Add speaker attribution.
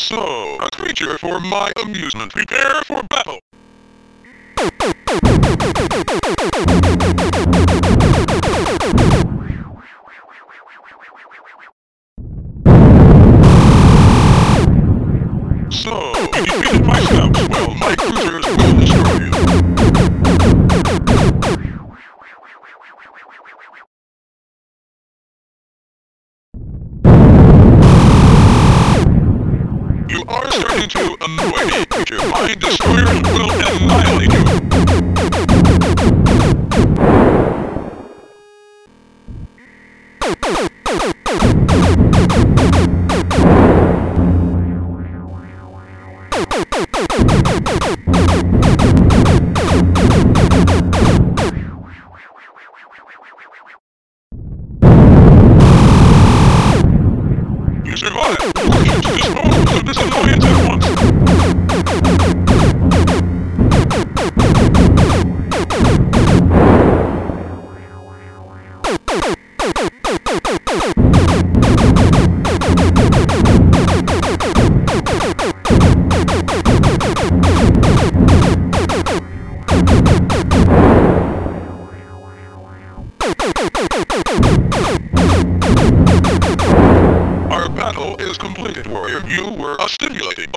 Speaker 1: So, a creature for my amusement. Prepare for battle. To annoy me, creature. My destroyers will annihilate you. You survived. Dispose of this annoyance Our battle is completed, warrior. You were a stimulating